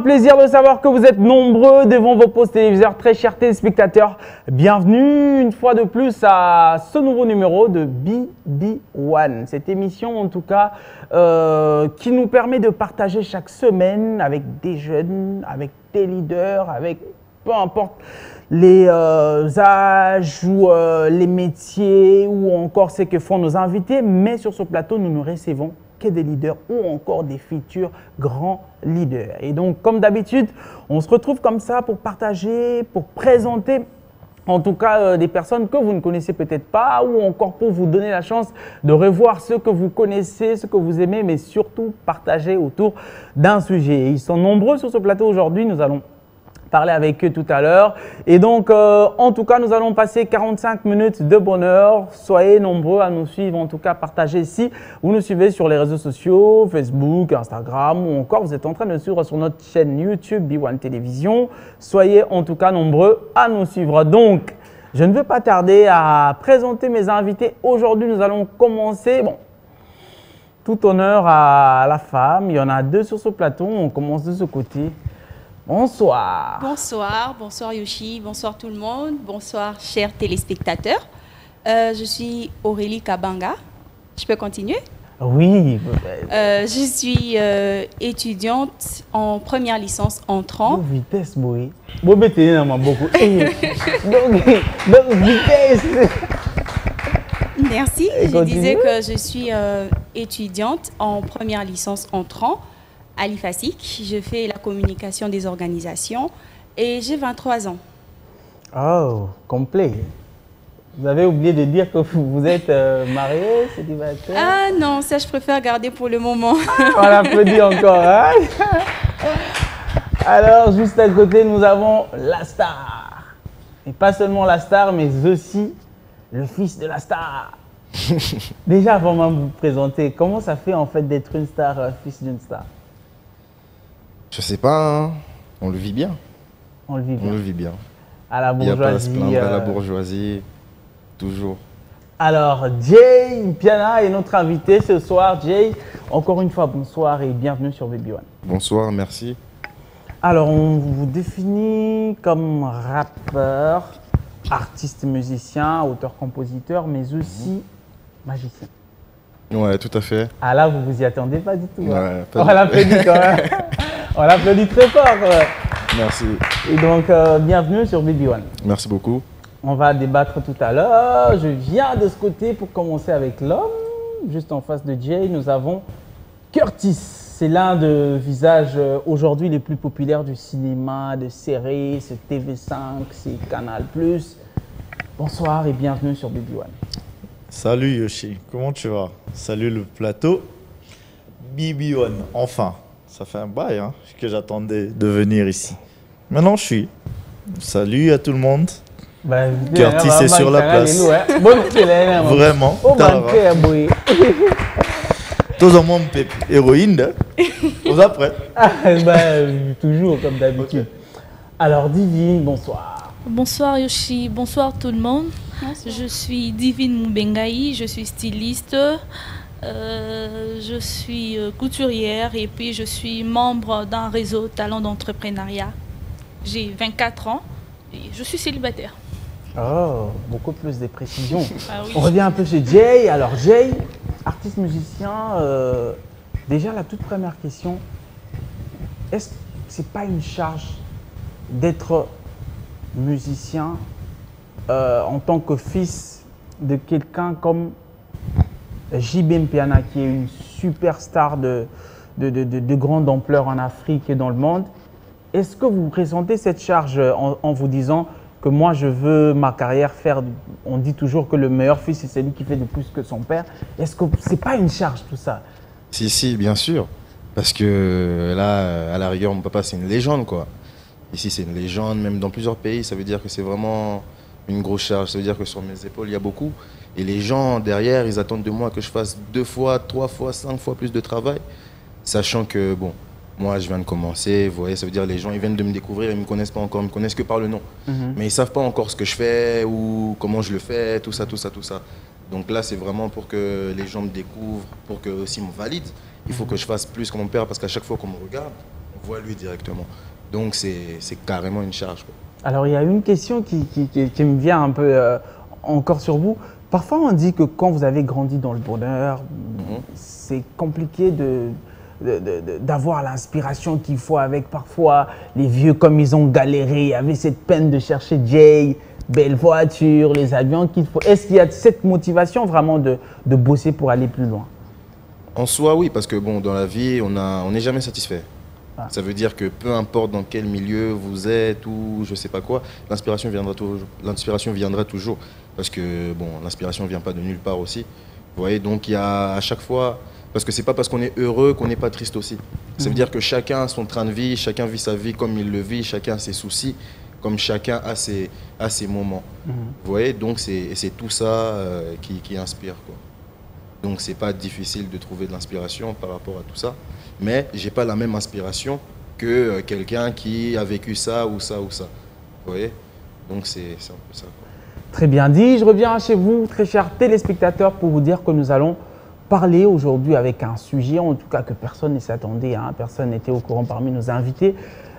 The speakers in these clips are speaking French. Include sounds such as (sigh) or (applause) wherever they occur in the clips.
un plaisir de savoir que vous êtes nombreux devant vos postes téléviseurs, très chers téléspectateurs. Bienvenue une fois de plus à ce nouveau numéro de BB1. Cette émission, en tout cas, euh, qui nous permet de partager chaque semaine avec des jeunes, avec des leaders, avec peu importe les euh, âges ou euh, les métiers ou encore ce que font nos invités. Mais sur ce plateau, nous nous recevons des leaders ou encore des futurs grands leaders. Et donc, comme d'habitude, on se retrouve comme ça pour partager, pour présenter en tout cas euh, des personnes que vous ne connaissez peut-être pas ou encore pour vous donner la chance de revoir ce que vous connaissez, ce que vous aimez, mais surtout partager autour d'un sujet. Ils sont nombreux sur ce plateau aujourd'hui. Nous allons parler avec eux tout à l'heure. Et donc, euh, en tout cas, nous allons passer 45 minutes de bonheur. Soyez nombreux à nous suivre, en tout cas, partagez si vous nous suivez sur les réseaux sociaux, Facebook, Instagram ou encore vous êtes en train de suivre sur notre chaîne YouTube B1 Télévision. Soyez en tout cas nombreux à nous suivre. Donc, je ne veux pas tarder à présenter mes invités. Aujourd'hui, nous allons commencer. Bon, tout honneur à la femme. Il y en a deux sur ce plateau. On commence de ce côté. Bonsoir. Bonsoir, bonsoir Yoshi, bonsoir tout le monde, bonsoir chers téléspectateurs. Euh, je suis Aurélie Kabanga. Je peux continuer? Oui. Euh, je suis euh, étudiante en première licence entrant. Oh, vitesse. Bon, mais t'es beaucoup. donc, donc, vitesse. Merci. Je disais que je suis étudiante en première licence entrant. Ali Fasik, je fais la communication des organisations et j'ai 23 ans. Oh, complet. Vous avez oublié de dire que vous êtes euh, marié, célibataire? Ah non, ça je préfère garder pour le moment. (laughs) On l'applaudit encore. Hein? Alors, juste à côté, nous avons la star. Et pas seulement la star, mais aussi le fils de la star. (laughs) Déjà, avant de vous présenter, comment ça fait en fait d'être une star, euh, fils d'une star? Je sais pas, hein. on le vit bien. On le vit bien. On le vit bien. À la bourgeoisie. Il n'y a pas à la euh, bourgeoisie, toujours. Alors, Jay Piana est notre invité ce soir. Jay, encore une fois, bonsoir et bienvenue sur Baby One. Bonsoir, merci. Alors, on vous définit comme rappeur, artiste musicien, auteur-compositeur, mais aussi magicien. Ouais, tout à fait. Ah là, vous vous y attendez pas du tout. Hein. Pas on l'applaudit quand (laughs) même. On l'applaudit très fort. Merci. Et donc, euh, bienvenue sur Baby One. Merci beaucoup. On va débattre tout à l'heure. Je viens de ce côté pour commencer avec l'homme. Juste en face de Jay, nous avons Curtis. C'est l'un des visages euh, aujourd'hui les plus populaires du cinéma, de séries, c'est TV5, c'est Canal+. Bonsoir et bienvenue sur Baby One. Salut Yoshi, comment tu vas? Salut le plateau. BB1, enfin, ça fait un bail hein, que j'attendais de venir ici. Maintenant je suis. Salut à tout le monde. Bah, Curtis est sur la place. Vraiment. Tous en monde héroïne. Vous après bah, Toujours comme d'habitude. Alors Divine, bonsoir. Bonsoir Yoshi, bonsoir tout le monde. Je suis Divine Mbengaï, je suis styliste, euh, je suis euh, couturière et puis je suis membre d'un réseau talent d'entrepreneuriat. J'ai 24 ans et je suis célibataire. Oh, beaucoup plus de précisions. (laughs) Ah On revient un peu chez Jay. Alors Jay, artiste musicien, euh, déjà la toute première question, est-ce que c'est pas une charge d'être musicien euh, en tant que fils de quelqu'un comme JB Mpiana, qui est une superstar de, de, de, grande ampleur en Afrique et dans le monde, est-ce que vous ressentez cette charge en, vous disant que moi je veux ma carrière faire, on dit toujours que le meilleur fils c'est celui qui fait de plus que son père, est-ce que c'est pas une charge tout ça? Si, si, bien sûr. Parce que là, à la rigueur, mon papa c'est une légende quoi. Ici c'est une légende, même dans plusieurs pays, ça veut dire que c'est vraiment une grosse charge. Ça veut dire que sur mes épaules, il y a beaucoup. Et les gens derrière, ils attendent de moi que je fasse deux fois, trois fois, cinq fois plus de travail. Sachant que, bon, moi, je viens de commencer, vous voyez, ça veut dire les gens, ils viennent de me découvrir, ils ne me connaissent pas encore, ils me connaissent que par le nom. Mhm. Mais ils ne savent pas encore ce que je fais ou comment je le fais, tout ça, tout ça, tout ça. Donc là, c'est vraiment pour que les gens me découvrent, pour que aussi me valident. Il faut que je fasse plus que mon père, parce qu'à chaque fois qu'on me regarde, on voit lui directement. Donc c'est carrément une charge. Alors il y a une question qui, qui, me vient un peu euh, encore sur vous. Parfois on dit que quand vous avez grandi dans le bonheur, mhm. c'est compliqué de, d'avoir l'inspiration qu'il faut avec parfois les vieux comme ils ont galéré, il y avait cette peine de chercher Jay, belle voiture, les avions qu'il faut. Est-ce qu'il y a cette motivation vraiment de, de, bosser pour aller plus loin? En soi, oui, parce que bon, dans la vie, on n'est on jamais satisfait. Ah. Ça veut dire que peu importe dans quel milieu vous êtes ou je sais pas quoi, l'inspiration viendra toujours. L'inspiration viendra toujours parce que bon, l'inspiration vient pas de nulle part aussi. Vous voyez, donc il y a à chaque fois parce que c'est pas parce qu'on est heureux qu'on n'est pas triste aussi. Ça veut mhm. dire que chacun a son train de vie, chacun vit sa vie comme il le vit, chacun a ses soucis, comme chacun a ses, a ses moments. Mhm. Vous voyez, donc c'est tout ça euh, qui, qui, inspire. Quoi. Donc c'est pas difficile de trouver de l'inspiration par rapport à tout ça. Mais j'ai pas la même inspiration que euh, quelqu'un qui a vécu ça ou ça ou ça. Vous voyez Donc c'est un peu ça. Très bien dit. Je reviens chez vous, très chers téléspectateurs, pour vous dire que nous allons parler aujourd'hui avec un sujet, en tout cas que personne ne s'attendait, hein, personne n'était au courant parmi nos invités.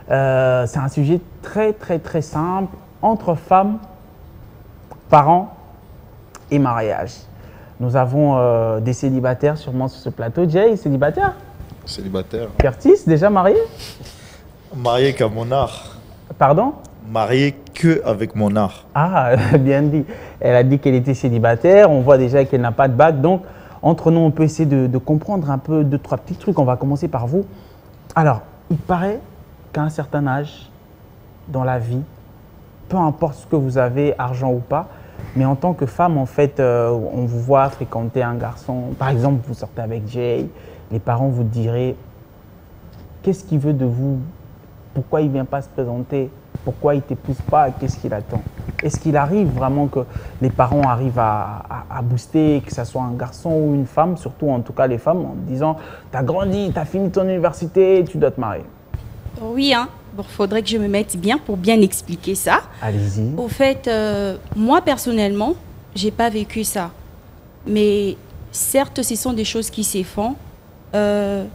Euh, c'est un sujet très très très simple entre femmes, parents et mariage. Nous avons euh, des célibataires sûrement sur ce plateau. Jay, célibataire? Célibataire. Curtis, déjà marié? Marié qu'à mon art. Pardon? Marié que avec mon art. Ah, (laughs) bien dit. Elle a dit qu'elle était célibataire. On voit déjà qu'elle n'a pas de bague. Donc, entre nous, on peut essayer de, comprendre un peu deux, trois petits trucs. On va commencer par vous. Alors, il paraît qu'à un certain âge dans la vie, peu importe ce que vous avez, argent ou pas, mais en tant que femme, en fait, euh, on vous voit fréquenter un garçon. Par exemple, vous sortez avec Jay, les parents vous diraient qu'est-ce qu'il veut de vous? Pourquoi il ne vient pas se présenter? Pourquoi il ne t'épouse pas Qu'est-ce qu'il attend? Est-ce qu'il arrive vraiment que les parents arrivent à, booster, que ce soit un garçon ou une femme, surtout en tout cas les femmes, en disant Tu as grandi, tu as fini ton université, tu dois te marier Oui, hein. Bon, faudrait que je me mette bien pour bien expliquer ça. Allez-y. Au fait, euh, moi personnellement, j'ai pas vécu ça. Mais certes, ce sont des choses qui s'y font. Euh,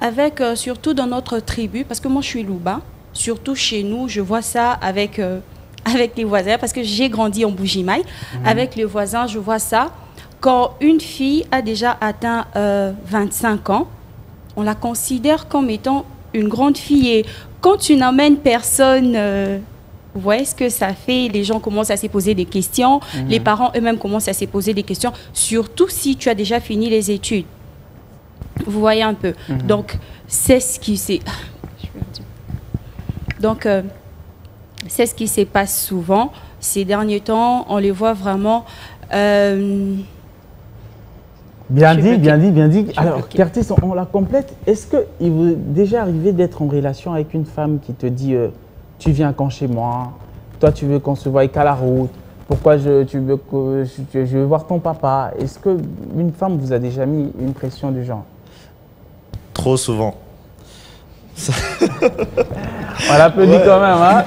avec euh, surtout dans notre tribu, parce que moi je suis Louba, surtout chez nous, je vois ça avec (laughs) avec les voisins, parce que j'ai grandi en Bougimaï. Mhm. Avec les voisins, je vois ça. Quand une fille a déjà atteint 25 euh, ans, on la considère comme étant une grande fille. Et quand tu n'emmènes personne, euh, vous voyez ce que ça fait? Les gens commencent à se poser des questions. Mhm. Les parents eux-mêmes commencent à se poser des questions, surtout si tu as déjà fini les études. Vous voyez un peu. Mhm. Donc, c'est ce qui s'est... (laughs) Donc, euh, c'est ce qui se passe souvent. Ces derniers temps, on les voit vraiment. Euh, bien dit, bien dit, bien dit. Alors, Curtis, on, la complète. Est-ce qu'il vous est déjà arrivé d'être en relation avec une femme qui te dit euh, Tu viens quand chez moi Toi, tu veux qu'on se voie qu'à la route Pourquoi je, tu veux que je, veux voir ton papa? Est-ce qu'une femme vous a déjà mis une pression du genre? Trop souvent. (laughs) on l'applaudit quand même, hein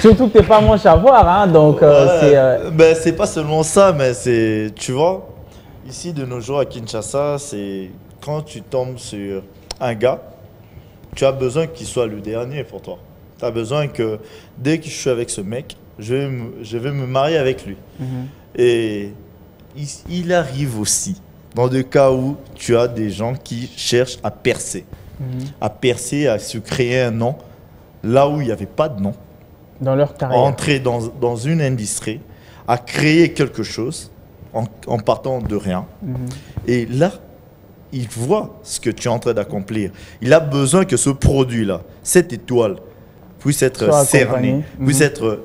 Surtout que tu n'es pas manche à voir, hein, donc euh, c'est... Euh, ben, c'est pas seulement ça, mais c'est... Tu vois, ici de nos jours à Kinshasa, c'est quand tu tombes sur un gars, tu as besoin qu'il soit le dernier pour toi. Tu as besoin que dès que je suis avec ce mec, je vais me, je vais me marier avec lui. Mhm. Et il, arrive aussi dans des cas où tu as des gens qui cherchent à percer. À percer, à se créer un nom là où il n'y avait pas de nom. Dans leur carrière. Entrer dans, dans une industrie, à créer quelque chose en, en partant de rien. Mhm. Et là, il voit ce que tu es en train d'accomplir. Il a besoin que ce produit-là, cette étoile, puisse être cerné, puisse mhm. être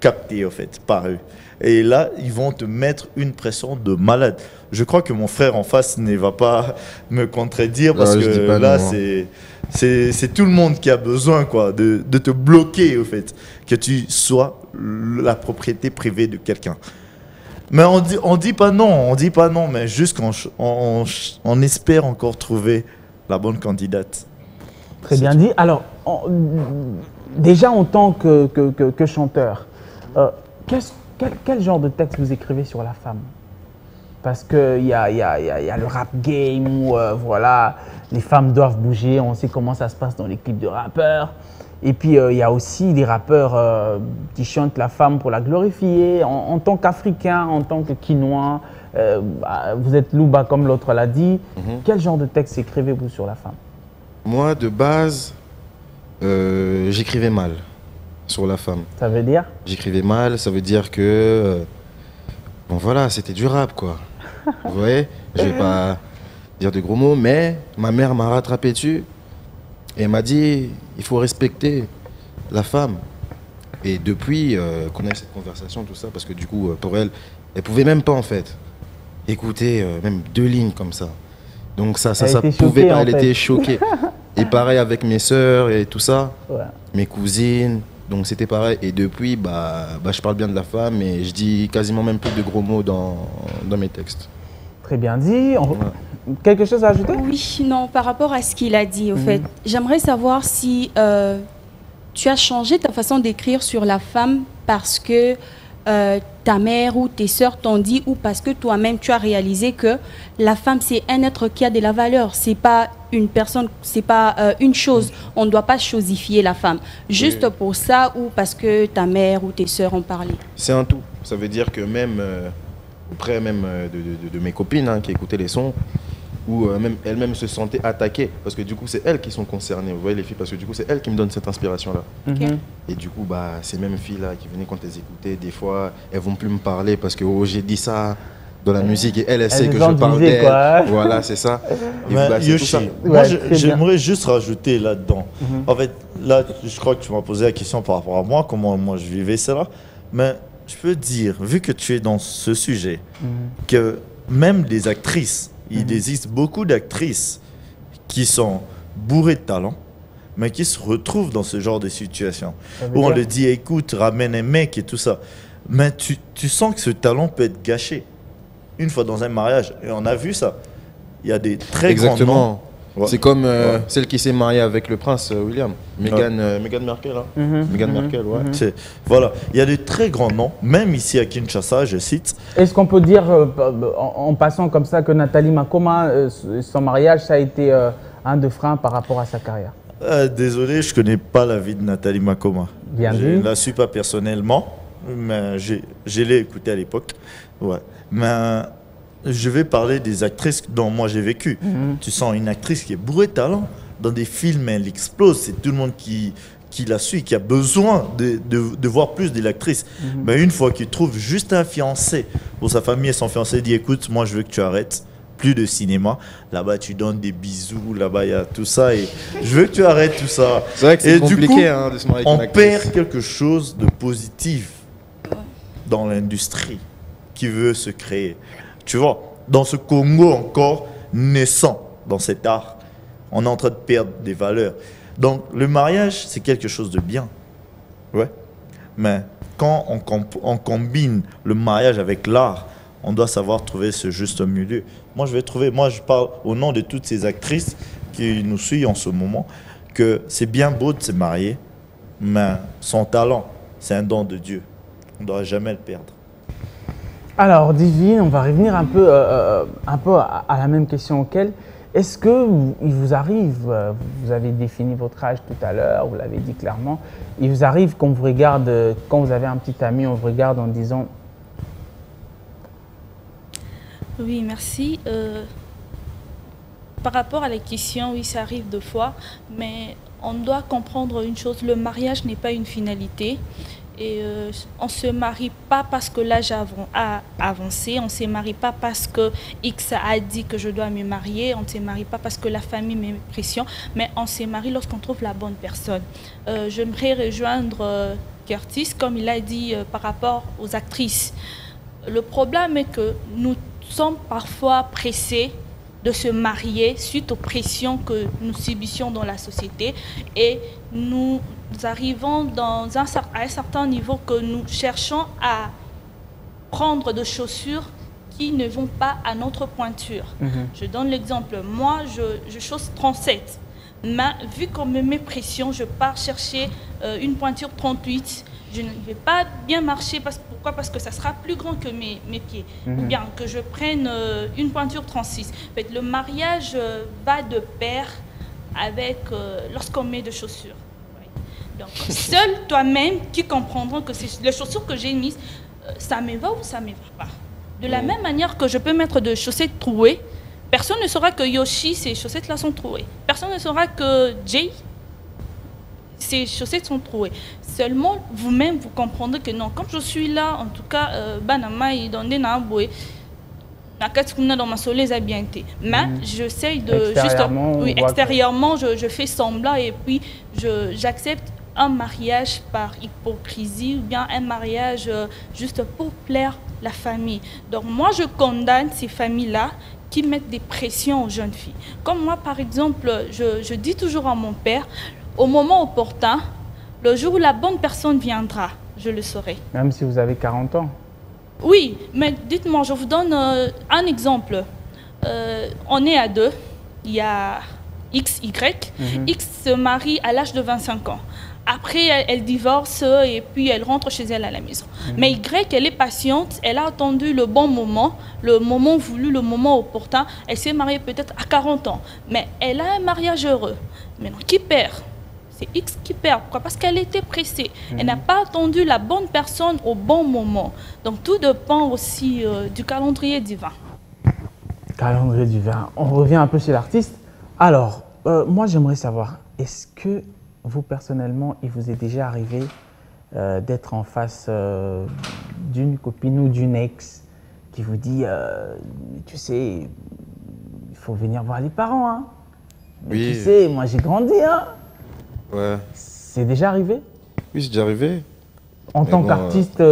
capté, en fait, par eux. Et là, ils vont te mettre une pression de malade. Je crois que mon frère en face ne va pas me contredire parce que là, c'est c'est tout le monde qui a besoin quoi, de, de, te bloquer, au fait, que tu sois la propriété privée de quelqu'un. Mais on dit, on dit pas non, on dit pas non, mais juste qu'on on, on, espère encore trouver la bonne candidate. Très bien dit. Alors, déjà en tant que, que, que, chanteur, euh, quel, quel, genre de texte vous écrivez sur la femme? Parce qu'il y a, y, a, y a, le rap game où, euh, voilà, les femmes doivent bouger. On sait comment ça se passe dans les clips de rappeurs. Et puis, il y a aussi des rappeurs qui chantent la femme pour la glorifier en, tant qu'Africain, en tant que Quinois. Bah, vous êtes Louba, comme l'autre l'a dit. Mhm. Quel genre de texte écrivez-vous sur la femme? Moi, de base, j'écrivais mal sur la femme. Ça veut dire J'écrivais mal, ça veut dire que. Euh, bon, voilà, c'était du rap, quoi. (laughs) Vous voyez Je vais pas dire de gros mots, mais ma mère m'a rattrapé dessus et m'a dit il faut respecter la femme. Et depuis euh, qu'on a cette conversation, tout ça, parce que du coup, euh, pour elle, elle pouvait même pas, en fait, écouter même deux lignes comme ça. Donc ça, ça, ça pouvait pas, elle était choquée. (laughs) et pareil avec mes sœurs et tout ça, mes cousines, donc c'était pareil. Et depuis, bah, bah, je parle bien de la femme et je dis quasiment même plus de gros mots dans, dans mes textes. Très bien dit. Quelque chose à ajouter? Oui, non, par rapport à ce qu'il a dit, au mhm. fait, j'aimerais savoir si euh, tu as changé ta façon d'écrire sur la femme parce que euh, ta mère ou tes sœurs t'ont dit ou parce que toi-même tu as réalisé que la femme c'est un être qui a de la valeur, c'est pas une personne, c'est pas euh, une chose. On ne doit pas chosifier la femme juste pour ça ou parce que ta mère ou tes sœurs ont parlé. C'est un tout. Ça veut dire que même euh, auprès même de, mes copines hein, qui écoutaient les sons, où euh, même elles-mêmes se sentaient attaquées parce que du coup c'est elles qui sont concernées vous voyez les filles parce que du coup c'est elles qui me donnent cette inspiration là et du coup bah ces mêmes filles là qui venaient quand elles écoutaient des fois elles vont plus me parler parce que oh, j'ai dit ça dans la musique et elles, elles, savent que je parle d'elles (laughs) voilà c'est ça, bah, moi j'aimerais juste rajouter là-dedans. Mhm. en fait là je crois que tu m'as posé la question par rapport à moi comment moi je vivais cela. Mais je peux dire vu que tu es dans ce sujet mhm. que même les actrices il mhm. existe beaucoup d'actrices qui sont bourrées de talent, mais qui se retrouvent dans ce genre de situation. Où on leur dit, écoute, ramène un mec et tout ça. Mais tu, tu sens que ce talent peut être gâché. Une fois dans un mariage, et on a vu ça. Il y a des très Exactement. grands noms c'est comme euh, celle qui s'est mariée avec le prince euh, William, Meghan, euh, Merkel. Hein. Mhm. Meghan mhm. Merkel, ouais. Mhm. Voilà, il y a de très grands noms, même ici à Kinshasa, je cite. Est-ce qu'on peut dire, en, passant comme ça, que Nathalie Makoma, son mariage, ça a été un de freins par rapport à sa carrière? Désolé, je ne connais pas la vie de Nathalie Makoma. Bien vu. Je ne la suis pas personnellement, mais je l'ai écouté à l'époque. Ouais. Mais je vais parler des actrices dont moi j'ai vécu. Mhm. Tu sens une actrice qui est bourrée de talent. Dans des films, elle explose. C'est tout le monde qui, qui la suit, qui a besoin de, de, voir plus de l'actrice. Mhm. Mais une fois qu'il trouve juste un fiancé, pour sa famille et son fiancé dit écoute, moi je veux que tu arrêtes plus de cinéma. Là-bas, tu donnes des bisous. Là-bas, il y a tout ça. Et je veux que tu arrêtes tout ça. C'est vrai que c'est compliqué hein, de se marier On perd quelque chose de positif dans l'industrie qui veut se créer. Tu vois, dans ce Congo encore naissant dans cet art, on est en train de perdre des valeurs. Donc le mariage, c'est quelque chose de bien. Ouais. Mais quand on, on, combine le mariage avec l'art, on doit savoir trouver ce juste milieu. Moi, je vais trouver, moi, je parle au nom de toutes ces actrices qui nous suivent en ce moment, que c'est bien beau de se marier, mais son talent, c'est un don de Dieu. On ne doit jamais le perdre. Alors, Divine, on va revenir un peu, euh, euh, à, la même question auquel. Est-ce que il vous arrive, euh, vous avez défini votre âge tout à l'heure, vous l'avez dit clairement, il vous arrive qu'on vous regarde, quand vous avez un petit ami, on vous regarde en disant Oui, merci. par rapport à la question, oui, ça arrive deux fois, mais on doit comprendre une chose, le mariage n'est pas une finalité. Et euh, on ne se marie pas parce que l'âge a avancé, on ne se marie pas parce que X a dit que je dois me marier, on ne se marie pas parce que la famille met pression, mais on se marie lorsqu'on trouve la bonne personne. Euh, j'aimerais rejoindre euh, Curtis, comme il a dit par rapport aux actrices. Le problème est que nous sommes parfois pressés de se marier suite aux pressions que nous subissions dans la société et nous arrivons dans un, à un certain niveau que nous cherchons à prendre des chaussures qui ne vont pas à notre pointure. Mhm. Je donne l'exemple. Moi, je, je chausse 37. Mais vu qu'on me met pression, je pars chercher euh, une pointure 38. Je ne vais pas bien marcher. Parce, pourquoi? Parce que ça sera plus grand que mes, mes pieds. Ou Mhm. bien que je prenne euh, une pointure 36. En fait, le mariage euh, va de pair avec lorsqu'on met de chaussures. Donc, seul toi-même qui comprendront que les chaussures que j'ai mises, euh, ça me va ou ça me va pas. De la même manière que je peux mettre de chaussettes trouées, personne ne saura que Yoshi, ces chaussettes-là sont trouées. Personne ne saura que Jay, ces chaussettes sont trouées. Seulement, vous-même, vous comprendrez que non. Comme je suis là, en tout cas, euh, Banama et dans ma soleil a bien été. Mais j'essaye de juste. Oui, extérieurement, je, je fais semblant et puis j'accepte un mariage par hypocrisie ou bien un mariage euh, juste pour plaire la famille. Donc moi, je condamne ces familles-là qui mettent des pressions aux jeunes filles. Comme moi, par exemple, je, je dis toujours à mon père, au moment opportun, le jour où la bonne personne viendra, je le saurai. Même si vous avez 40 ans. Oui, mais dites-moi, je vous donne euh, un exemple. Euh, on est à deux, il y a X, Y. X se marie à l'âge de 25 ans. Après, elle, elle divorce euh, et puis elle rentre chez elle à la maison. Mais Y, elle est patiente, elle a attendu le bon moment, le moment voulu, le moment opportun. Elle s'est mariée peut-être à 40 ans, mais elle a un mariage heureux. Maintenant, qui perd? C'est X qui perd. Pourquoi? Parce qu'elle était pressée. Elle n'a pas attendu la bonne personne au bon moment. Donc tout dépend aussi euh, du calendrier divin. Calendrier du vin. On revient un peu sur l'artiste. Alors, euh, moi, j'aimerais savoir, est-ce que vous, personnellement, il vous est déjà arrivé euh, d'être en face euh, d'une copine ou d'une ex qui vous dit, euh, tu sais, il faut venir voir les parents, hein. Mais Oui. Tu sais, moi, j'ai grandi, hein. Ouais. C'est déjà arrivé? Oui, c'est déjà arrivé. En Mais tant bon, qu'artiste,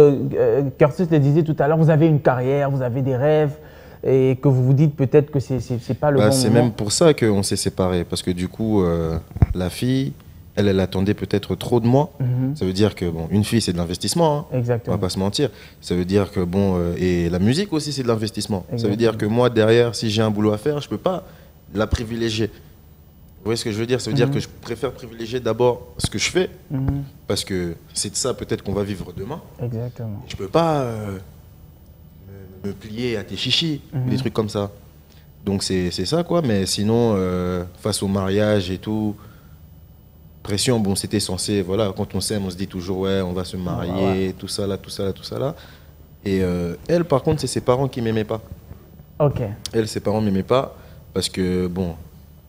Curtis le disait tout à l'heure, vous avez une carrière, vous avez des rêves, et que vous vous dites peut-être que c'est pas le Bah, bon c'est même pour ça qu'on s'est séparés. Parce que du coup, euh, la fille, elle, elle attendait peut-être trop de moi. Mhm. Ça veut dire que, bon, une fille, c'est de l'investissement. hein. On Exactement. va pas se mentir. Ça veut dire que, bon, euh, et la musique aussi, c'est de l'investissement. Ça veut Exactement. dire que moi, derrière, si j'ai un boulot à faire, je peux pas la privilégier. Vous voyez ce que je veux dire? Ça veut dire Mhm. que je préfère privilégier d'abord ce que je fais, Mhm. parce que c'est de ça peut-être qu'on va vivre demain. Exactement. Je peux pas euh, me, me plier à tes chichis, des trucs comme ça. Donc c'est c'est ça, quoi. Mais sinon, euh, face au mariage et tout, pression, bon, c'était censé, voilà, quand on s'aime, on se dit toujours, ouais, on va se marier, tout ça là, tout ça là, tout ça là. Et euh, elle, par contre, c'est ses parents qui m'aimaient pas. Ok. Elle, ses parents m'aimaient pas parce que, bon,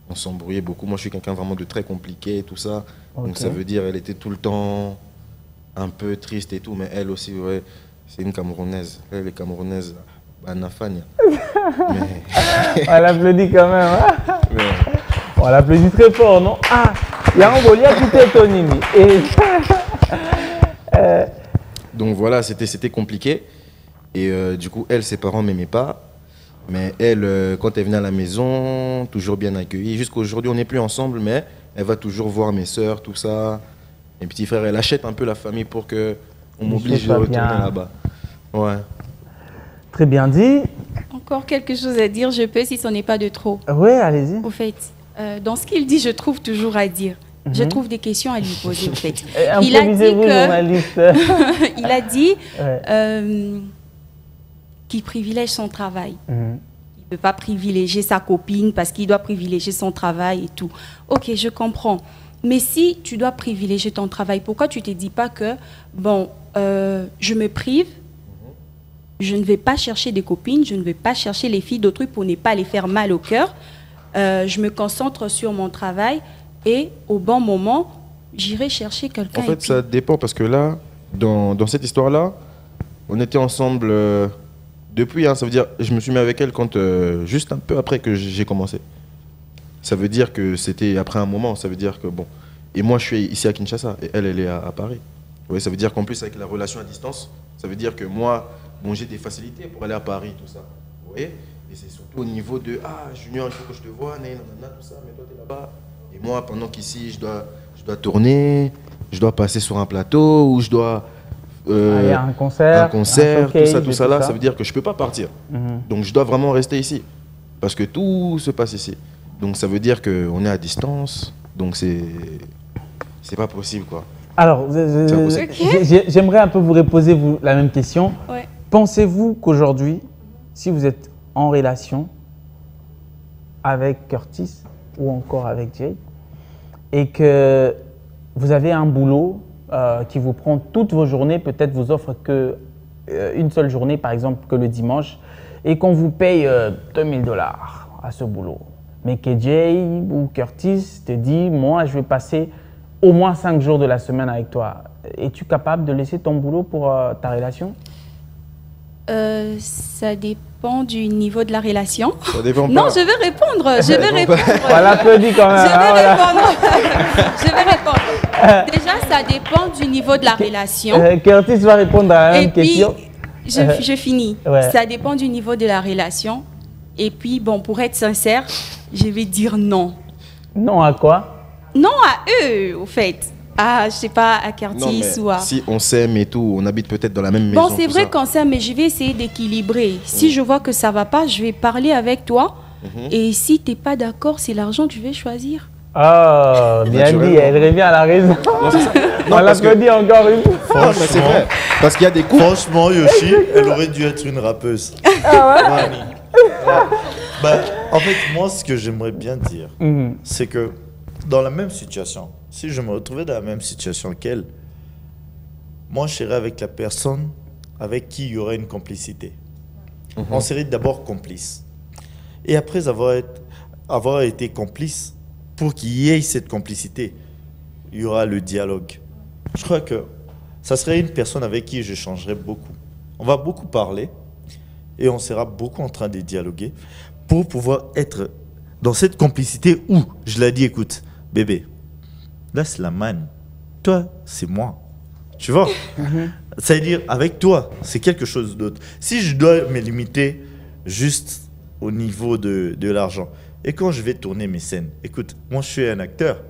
on s'embrouillait beaucoup. Moi, je suis quelqu'un vraiment de très compliqué tout ça. Donc, ça veut dire, elle était tout le temps un peu triste et tout. Mais elle aussi, ouais, c'est une Camerounaise. Elle est Camerounaise. Banafania. (laughs) mais, On l'applaudit quand même. hein. (laughs) mais- On l'applaudit très fort, non? Ah, il y a un Bolia qui est Tonini. Et donc voilà, c'était c'était compliqué. Et euh, du coup, elle, ses parents m'aimaient pas. Mais elle, euh, quand elle venait à la maison, toujours bien accueillie. Jusqu'à aujourd'hui, on n'est plus ensemble, mais elle va toujours voir mes sœurs, tout ça. Mes petits frères, elle achète un peu la famille pour que on m'oblige de retourner là-bas. Ouais. très bien dit. Encore quelque chose à dire, je peux si ce n'est pas de trop. Oui, allez-y. Au fait, euh, dans ce qu'il dit, je trouve toujours à dire. Je Mhm. trouve des questions à lui poser, au fait. (laughs) Eh, Il a dit que-. (laughs) Il a dit Ouais. euh, qu'il privilège son travail. Mhm. Il ne peut pas privilégier sa copine parce qu'il doit privilégier son travail et tout. Ok, je comprends. Mais si tu dois privilégier ton travail, pourquoi tu ne te dis pas que, bon, euh, je me prive, je ne vais pas chercher des copines, je ne vais pas chercher les filles d'autrui pour ne pas les faire mal au cœur. Euh, je me concentre sur mon travail et au bon moment, j'irai chercher quelqu'un. En fait, puis- ça dépend parce que là, dans, dans cette histoire-là, on était ensemble euh, depuis. hein, ça veut dire, je me suis mis avec elle quand euh, juste un peu après que j'ai commencé. Ça veut dire que c'était après un moment. Ça veut dire que bon. Et moi, je suis ici à Kinshasa et elle, elle est à, à Paris. Ouais, ça veut dire qu'en plus avec la relation à distance, ça veut dire que moi, bon, j'ai des facilités pour aller à Paris, tout ça. Vous voyez? Et c'est surtout au niveau de ah Junior, il faut que je te vois, nanana, tout ça, mais toi t'es là-bas. Et moi, pendant qu'ici, je dois, je dois tourner, je dois passer sur un plateau ou je dois euh, Aller à un concert. un concert, tout ça, tout ça là, ça veut dire que je peux pas partir. Mhm. Donc je dois vraiment rester ici. Parce que tout se passe ici. Donc ça veut dire qu'on est à distance. Donc c'est c'est pas possible quoi. Alors, j'aimerais un peu vous reposer vous, la même question. Pensez-vous qu'aujourd'hui, si vous êtes en relation avec Curtis ou encore avec Jay, et que vous avez un boulot euh, qui vous prend toutes vos journées, peut-être vous offre que euh, une seule journée, par exemple, que le dimanche, et qu'on vous paye 2000 euh, dollars à ce boulot. Mais que Jay ou Curtis te dit, moi, je vais passer au moins 5 jours de la semaine avec toi. Es-tu capable de laisser ton boulot pour ta relation? Ça dépend du niveau de la relation. Ça dépend non, je vais répondre. Je vais (laughs) répondre. voilà, quand même. Je vais hein, répondre. (laughs) je vais répondre. (laughs) Déjà, ça dépend du niveau de la relation. Euh, Curtis va répondre à la même question. Je, euh, je finis. Ça dépend du niveau de la relation. Et puis, bon, pour être sincère, je vais dire non. Non à quoi? Non à eux, au fait. Ah, je sais pas, à Curtis ou à... Si on s'aime et tout, on habite peut-être dans la même maison. Bon, c'est vrai qu'on s'aime, mais je vais essayer d'équilibrer. Si je vois que ça va pas, je vais parler avec toi. Mhm. Et si tu n'es pas d'accord, c'est l'argent que je vais choisir. Ah, (laughs) bien dit, elle revient à la raison. Non, (laughs) on l'applaudit encore une fois. c'est vrai. Parce qu'il y a des coups. Franchement, Yoshi, elle aurait dû être une rappeuse. Ah ouais, bah, En fait, moi, ce que j'aimerais bien dire, mhm. c'est que dans la même situation, si je me retrouvais dans la même situation qu'elle, moi, je serais avec la personne avec qui il y aurait une complicité. Mhm. On serait d'abord complice. Et après avoir, avoir été complice, pour qu'il y ait cette complicité, il y aura le dialogue. Je crois que ça serait une personne avec qui je changerais beaucoup. On va beaucoup parler et on sera beaucoup en train de dialoguer pour pouvoir être dans cette complicité où je l'ai dit, écoute, bébé, là c'est la manne. Toi, c'est moi. Tu vois? C'est-à-dire, avec toi, c'est quelque chose d'autre. Si je dois me limiter juste au niveau de, de l'argent, et quand je vais tourner mes scènes, écoute, moi je suis un acteur.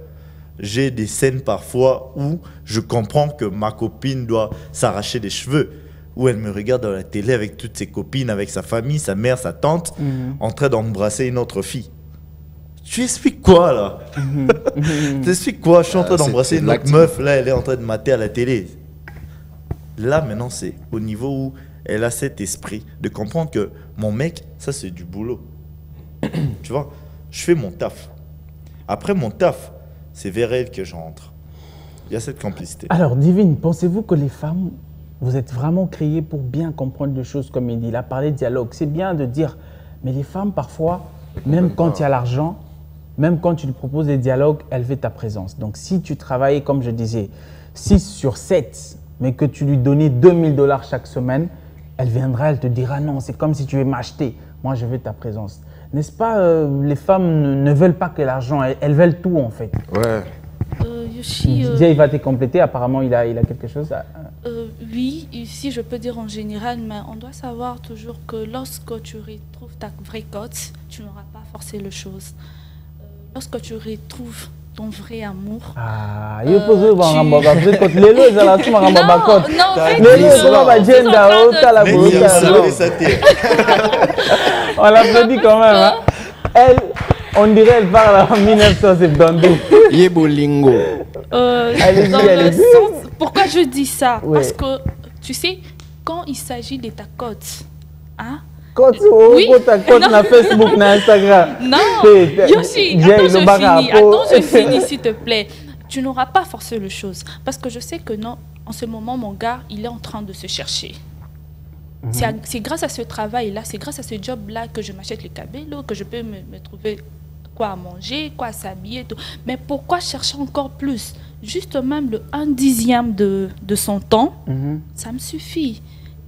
J'ai des scènes parfois où je comprends que ma copine doit s'arracher les cheveux, où elle me regarde dans la télé avec toutes ses copines, avec sa famille, sa mère, sa tante, mhm. en train d'embrasser une autre fille. Tu expliques quoi là (laughs) mhm. Tu expliques quoi? Je suis en train ah, d'embrasser une autre meuf, là elle est en train de mater à la télé. Là maintenant c'est au niveau où elle a cet esprit de comprendre que mon mec, ça c'est du boulot. (coughs) tu vois? Je fais mon taf. Après mon taf, c'est vers elle que j'entre. Il y a cette complicité. Alors, Divine, pensez-vous que les femmes, vous êtes vraiment créées pour bien comprendre les choses comme il dit? Il a parlé de dialogue. C'est bien de dire, mais les femmes, parfois, même quand il y a l'argent, même quand tu lui proposes des dialogues, elle veut ta présence. Donc, si tu travaillais, comme je disais, 6 sur 7, mais que tu lui donnais 2000 dollars chaque semaine, elle viendra, elle te dira non, c'est comme si tu veux m'acheter. Moi, je veux ta présence n'est-ce pas, euh, les femmes ne, veulent pas que l'argent, elles, veulent tout en fait. Ouais. Euh, Yoshi, euh, il va te compléter, apparemment il a, il a quelque chose à... oui, ici je peux dire en général, mais on doit savoir toujours que lorsque tu retrouves ta vraie cote, tu n'auras pas forcé le chose. Lorsque tu retrouves ton vrai amour. Ah, il pose le ramba bakot. Kot lelo zala tuma ramba bakot. Non, en fait, lelo zala ba jenda o tala boka. On l'applaudit quand même. Hein. Elle, on dirait elle parle en 1972. Yebolingo. Euh, allez-y, allez-y. Pourquoi je dis ça? Parce que, tu sais, quand il s'agit de ta cote, hein, quand tu oui. compte (laughs) na Facebook, na Instagram. (laughs) Non, Yoshi, attends, je finis. Attends, je (laughs) finis, s'il te plaît. Tu n'auras pas forcé le chose. Parce que je sais que non, en ce moment, mon gars, il est en train de se chercher. Mhm. C'est grâce à ce travail-là, c'est grâce à ce job-là que je m'achète les cabellos, que je peux me, me trouver quoi à manger, quoi à s'habiller. Mais pourquoi chercher encore plus? Juste même le un dixième de, de son temps, mhm. ça me suffit.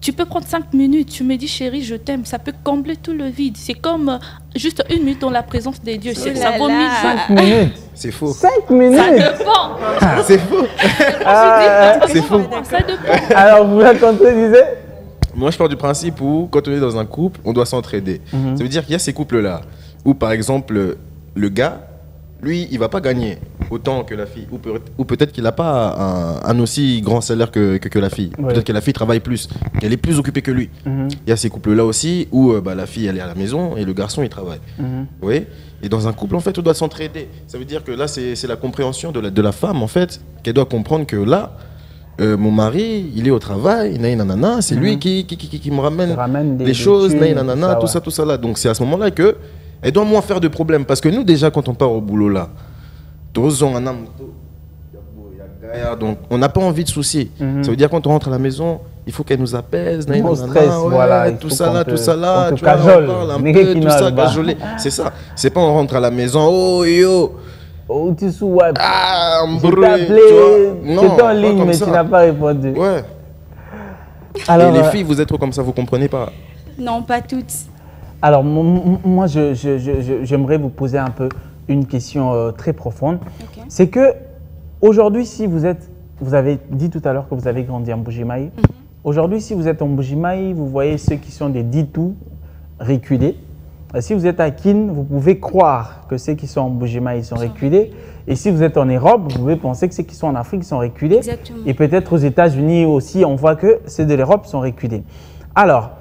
Tu peux prendre cinq minutes, tu me dis chérie, je t'aime, ça peut combler tout le vide. C'est comme euh, juste une minute dans la présence de Dieu. Oh ça vaut mille Cinq minutes. C'est faux. Cinq minutes. Ça dépend. C'est faux. (laughs) Ah, C'est faux. Ça dépend. Alors, vous racontez, disais Moi, je pars du principe où, quand on est dans un couple, on doit s'entraider. Mhm. Ça veut dire qu'il y a ces couples-là, où par exemple, le gars, lui, il va pas gagner autant que la fille. Ou, peut-être qu'il n'a pas un, aussi grand salaire que, que, la fille. Peut-être que la fille travaille plus, qu'elle est plus occupée que lui. Mhm. Il y a ces couples-là aussi où euh, bah, la fille, elle est à la maison et le garçon, il travaille. Mhm. Oui. Et dans un couple, en fait, on doit s'entraider. Ça veut dire que là, c'est la compréhension de la, de la femme, en fait, qu'elle doit comprendre que là, euh, mon mari, il est au travail, nanana, c'est lui mhm. qui, qui, qui, qui, me ramène, des, choses, nanana, tout ça, tout ça là. Donc c'est à ce moment-là que elle doit moins faire de problèmes. Parce que nous, déjà, quand on part au boulot là, donc on n'a pas envie de soucis. Mhm. Ça veut dire quand on rentre à la maison, il faut qu'elle nous apaise, non stress, voilà, tout ça là, tout ça là, tu vois, on parle un peu, tout ça, C'est ça. C'est pas on rentre à la maison, oh yo. Oh, tu souhaites. Ah, appelé, j'étais en ligne, mais tu n'as pas répondu. Ouais. Alors, Et les euh, filles, vous êtes trop comme ça, vous comprenez pas Non, pas toutes. Alors, moi, j'aimerais vous poser un peu une question euh, très profonde. C'est que aujourd'hui, si vous êtes, vous avez dit tout à l'heure que vous avez grandi en Bujimaï. Mhm. Aujourd'hui, si vous êtes en Bujimaï, vous voyez ceux qui sont des Ditou reculés. Si vous êtes à Kin, vous pouvez croire que ceux qui sont en Bujimaï sont reculés. Et si vous êtes en Europe, vous pouvez penser que ceux qui sont en Afrique sont reculés. Et peut-être aux États-Unis aussi, on voit que ceux de l'Europe sont reculés. Alors,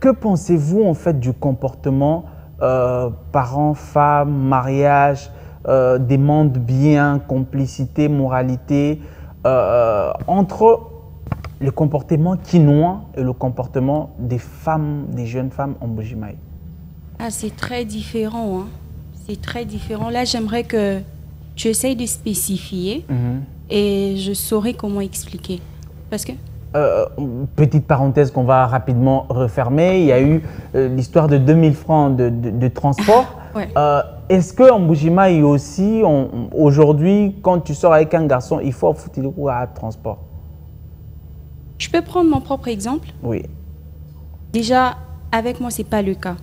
que pensez-vous en fait du comportement euh, parents, femmes, mariage, euh, demande bien, complicité, moralité, euh, entre le comportement quinois et le comportement des femmes, des jeunes femmes en Bujimaï ah, C'est très différent. Hein. C'est très différent. Là, j'aimerais que tu essayes de spécifier mhm. et je saurai comment expliquer. Parce que euh, petite parenthèse qu'on va rapidement refermer, il y a eu euh, l'histoire de 2000 francs de, transport. (laughs) Euh, est-ce qu'en Bujimaï aussi, aujourd'hui, quand tu sors avec un garçon, il faut foutre le coup à transport? Je peux prendre mon propre exemple? Oui. Déjà, avec moi, ce n'est pas le cas.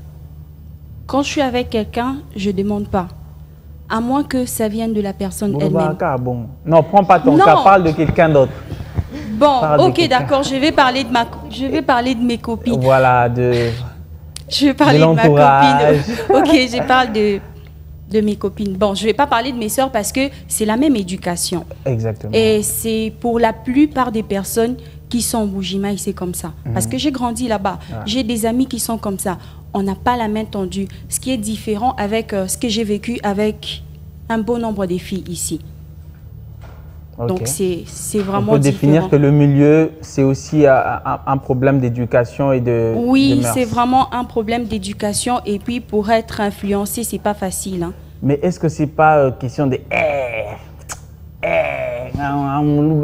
Quand je suis avec quelqu'un, je ne demande pas. À moins que ça vienne de la personne elle-même. Bon. Non, prends pas ton cas, parle de quelqu'un d'autre. Bon, ok, d'accord, je vais parler de ma, je vais parler de mes copines. Voilà, de. (laughs) Je vais parler de, ma copine. (laughs) ok, je parle de de mes copines. Bon, je vais pas parler de mes sœurs parce que c'est la même éducation. Exactement. Et c'est pour la plupart des personnes qui sont au Bougimaï, c'est comme ça. Parce que j'ai grandi là-bas. Ah. J'ai des amis qui sont comme ça. On n'a pas la main tendue. Ce qui est différent avec euh, ce que j'ai vécu avec un bon nombre de filles ici. Donc c'est vraiment On peut définir que le milieu, c'est aussi un, problème d'éducation et de Oui, c'est vraiment un problème d'éducation. Et puis pour être influencé, c'est pas facile. Hein. Mais est-ce que c'est pas euh, question de... Eh, eh, non. (laughs)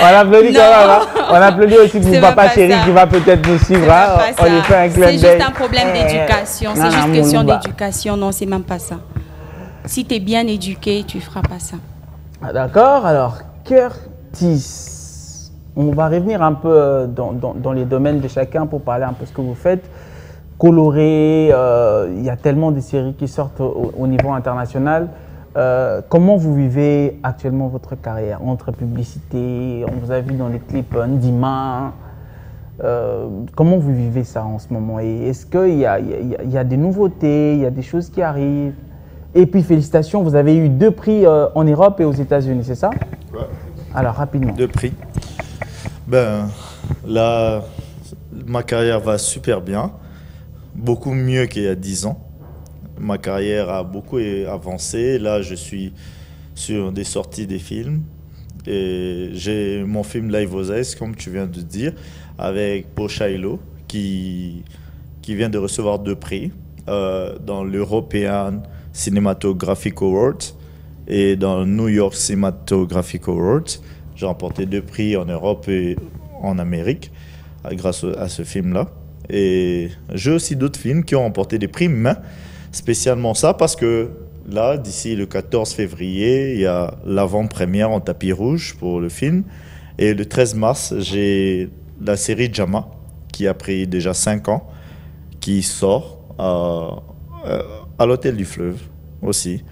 on applaudit quand même. Hein. On applaudit aussi pour papa chéri qui va peut-être nous suivre. Hein. On lui fait un clin C'est juste un problème d'éducation. C'est juste question d'éducation. Non, c'est même pas ça. Si tu es bien éduqué, tu ne feras pas ça. Ah, d'accord. Alors, Curtis, on va revenir un peu euh, dans, les domaines de chacun pour parler un peu de ce que vous faites. Coloré, euh, il y a tellement de séries qui sortent au, niveau international. Euh, comment vous vivez actuellement votre carrière entre publicité On vous a vu dans les clips Ndima. comment vous vivez ça en ce moment? Et est-ce qu'il y, y, a des nouveautés, il y a des choses qui arrivent? Et puis félicitations, vous avez eu deux prix euh, en Europe et aux États-Unis, c'est ça Ouais. Alors rapidement. Deux prix. Ben là, ma carrière va super bien, beaucoup mieux qu'il y a dix ans. Ma carrière a beaucoup avancé. Là, je suis sur des sorties des films. Et j'ai mon film Live aux comme tu viens de dire, avec Pochailo, qui, qui vient de recevoir deux prix euh, dans l'European Cinematographic Awards et dans le New York Cinematographic Awards. J'ai remporté deux prix en Europe et en Amérique grâce à ce film-là. Et j'ai aussi d'autres films qui ont remporté des prix, mais spécialement ça parce que là, d'ici le 14 février, il y a l'avant-première en tapis rouge pour le film. Et le 13 mars, j'ai la série Jama, qui a pris déjà 5 ans, qui sort. à à l'hôtel du fleuve aussi.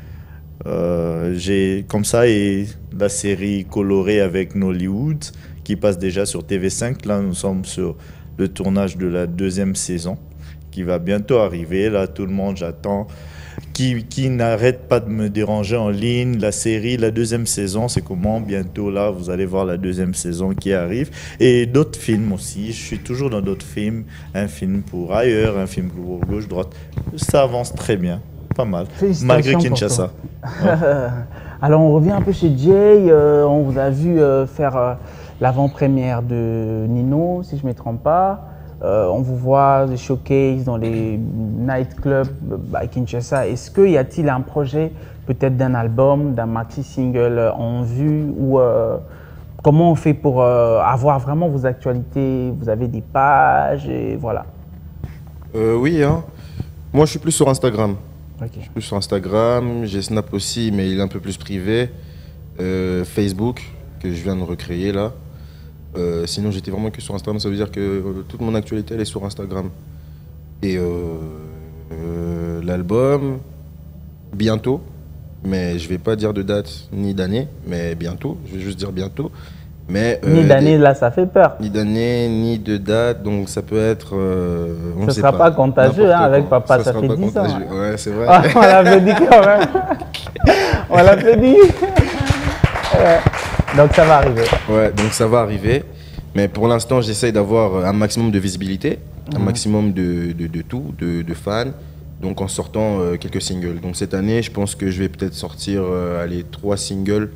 Euh, j'ai comme ça et la série colorée avec Nollywood qui passe déjà sur TV5. Là, nous sommes sur le tournage de la deuxième saison qui va bientôt arriver. Là, tout le monde, j'attends qui, qui n'arrête pas de me déranger en ligne. La série, la deuxième saison, c'est comment? Bientôt, là, vous allez voir la deuxième saison qui arrive. Et d'autres films aussi. Je suis toujours dans d'autres films. Un film pour ailleurs, un film pour gauche-droite. Ça avance très bien. Pas mal. Malgré Kinshasa. (laughs) Alors, on revient un peu chez Jay. Euh, on vous a vu euh, faire euh, l'avant-première de Nino, si je ne me trompe pas. On vous voit des showcases dans les nightclubs à Kinshasa. Est-ce qu'il y a-t-il un projet peut-être d'un album, d'un maxi single en vue ou comment on fait pour avoir vraiment vos actualités? Vous avez des pages et voilà. oui, hein. moi je suis plus sur Instagram. Je suis plus sur Instagram, j'ai Snap aussi, mais il est un peu plus privé. Euh, Facebook, que je viens de recréer là. Euh, sinon, j'étais vraiment que sur Instagram, ça veut dire que euh, toute mon actualité, elle est sur Instagram. Et l'album, bientôt, mais je vais pas dire de date ni d'année, mais bientôt, je vais juste dire bientôt. Mais, ni euh, d'année, là, ça fait peur. Ni d'année, ni de date, donc ça peut être. Euh, on Ce ne sera pas, contagieux hein, avec papa, ça, fait 10 ans. Hein. Ouais, c'est vrai. (laughs) on l'avait dit quand même. on l'avait dit. (laughs) donc ça va arriver. Ouais, donc ça va arriver. Mais pour l'instant, j'essaye d'avoir un maximum de visibilité, un mhm. maximum de, de, de tout, de, de, fans. Donc en sortant euh, quelques singles. Donc cette année, je pense que je vais peut-être sortir allez, trois singles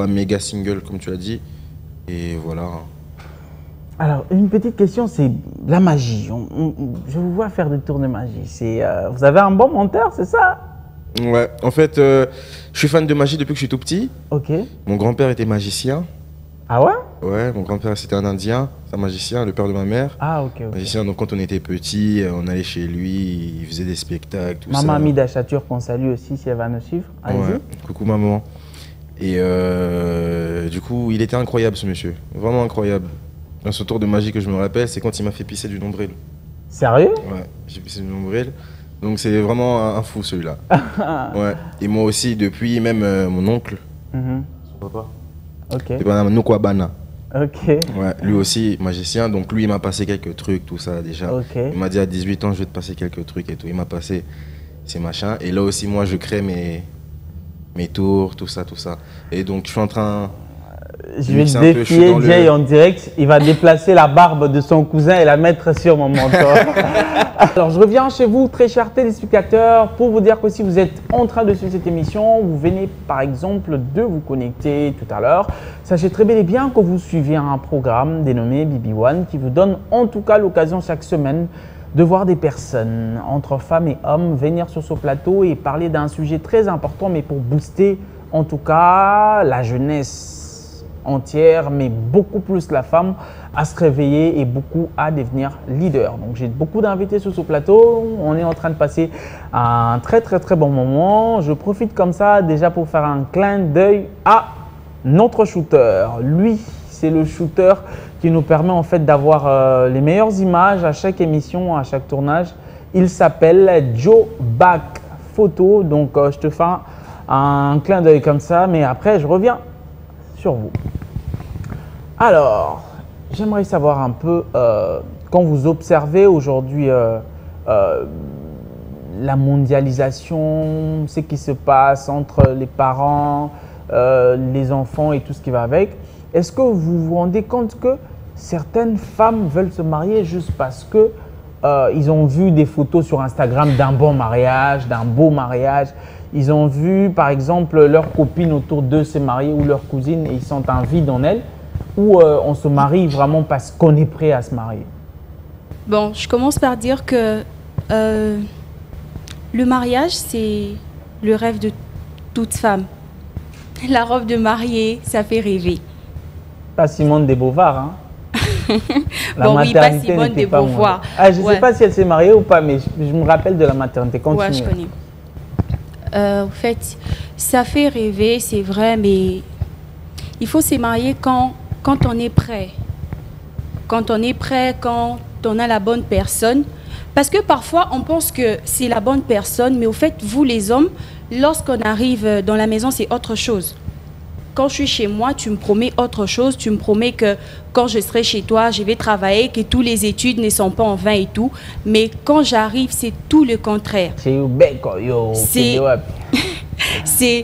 un méga single, comme tu as dit. Et voilà. Alors, une petite question, c'est la magie. je vous vois faire des tours de magie. C'est, euh, vous avez un bon monteur, c'est ça? Ouais, en fait, euh, je suis fan de magie depuis que je suis tout petit. Ok. Mon grand-père était magicien. Ah ouais? Ouais, mon grand-père c'était un Indien, c'est un magicien, le père de ma mère. Ah ok. Magicien, donc quand on était petit, euh, on allait chez lui, il faisait des spectacles, tout maman Amida Chature qu'on salue aussi si elle va nous suivre. Ouais. Coucou maman. Et euh, du coup, il était incroyable ce monsieur, vraiment incroyable. Un ce tour de magie que je me rappelle, c'est quand il m'a fait pisser du nombril. Sérieux? Ouais, j'ai pissé du nombril. Donc c'est vraiment un, fou celui-là. (laughs) ouais. Et moi aussi, depuis même euh, mon oncle, mm son papa. Ok. Nukwabana. Ok. Ouais, lui aussi magicien, donc lui il m'a passé quelques trucs, tout ça déjà. Ok. Il m'a dit à 18 ans je vais te passer quelques trucs et tout. Il m'a passé ces machins. Et là aussi moi je crée mes, mes tours, tout ça, tout ça. Et donc, je suis en train. Je vais défier Jay (laughs) en direct. Il va déplacer la barbe de son cousin et la mettre sur mon mentor. (laughs) Alors, je reviens chez vous, très chers téléspectateurs, pour vous dire que si vous êtes en train de suivre cette émission, vous venez par exemple de vous connecter tout à l'heure, sachez très bien et bien que vous suivez un programme dénommé BB One qui vous donne en tout cas l'occasion chaque semaine de voir des personnes, entre femmes et hommes, venir sur ce plateau et parler d'un sujet très important, mais pour booster en tout cas la jeunesse entière, mais beaucoup plus la femme, à se réveiller et beaucoup à devenir leader. Donc j'ai beaucoup d'invités sur ce plateau. On est en train de passer un très très très bon moment. Je profite comme ça déjà pour faire un clin d'œil à notre shooter. Lui, c'est le shooter qui nous permet en fait d'avoir euh, les meilleures images à chaque émission, à chaque tournage. Il s'appelle Joe Back Photo. Donc euh, je te fais un, clin d'œil comme ça, mais après je reviens vous. Alors, j'aimerais savoir un peu euh, quand vous observez aujourd'hui la mondialisation, ce qui se passe entre les parents, les enfants et tout ce qui va avec. Est-ce que vous vous rendez compte que certaines femmes veulent se marier juste parce que euh, ils ont vu des photos sur Instagram d'un bon mariage, d'un beau mariage. Ils ont vu, par exemple, leur copine autour d'eux se marier ou leur cousine et ils sentent un vide en elle. Ou euh, on se marie vraiment parce qu'on est prêt à se marier Bon, je commence par dire que euh, le mariage, c'est le rêve de toute femme. La robe de mariée, ça fait rêver. Pas Simone de Beauvoir, hein (laughs) bon, oui, pas Simone de Beauvoir. Ah, je ne sais pas si elle s'est mariée ou pas, mais je, me rappelle de la maternité. Continue. Oui, je connais. Euh, en fait, ça fait rêver, c'est vrai, mais il faut se marier quand, quand on est prêt. Quand on est prêt, quand on a la bonne personne. Parce que parfois, on pense que c'est la bonne personne, mais au fait, vous les hommes, lorsqu'on arrive dans la maison, c'est autre chose. Quand je suis chez moi, tu me promets autre chose. Tu me promets que quand je serai chez toi, je vais travailler, que toutes les études ne sont pas en vain et tout. Mais quand j'arrive, c'est tout le contraire. C'est... (laughs) c'est...